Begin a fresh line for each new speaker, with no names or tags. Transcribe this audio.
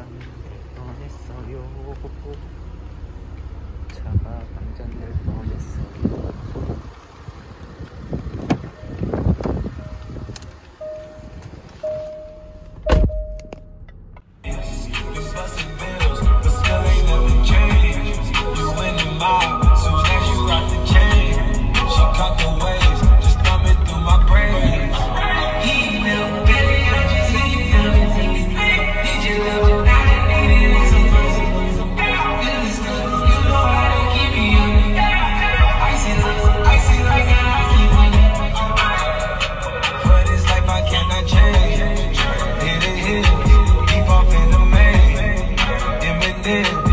방전될 뻔했어요. 차가 방전될 뻔했어요 Yeah.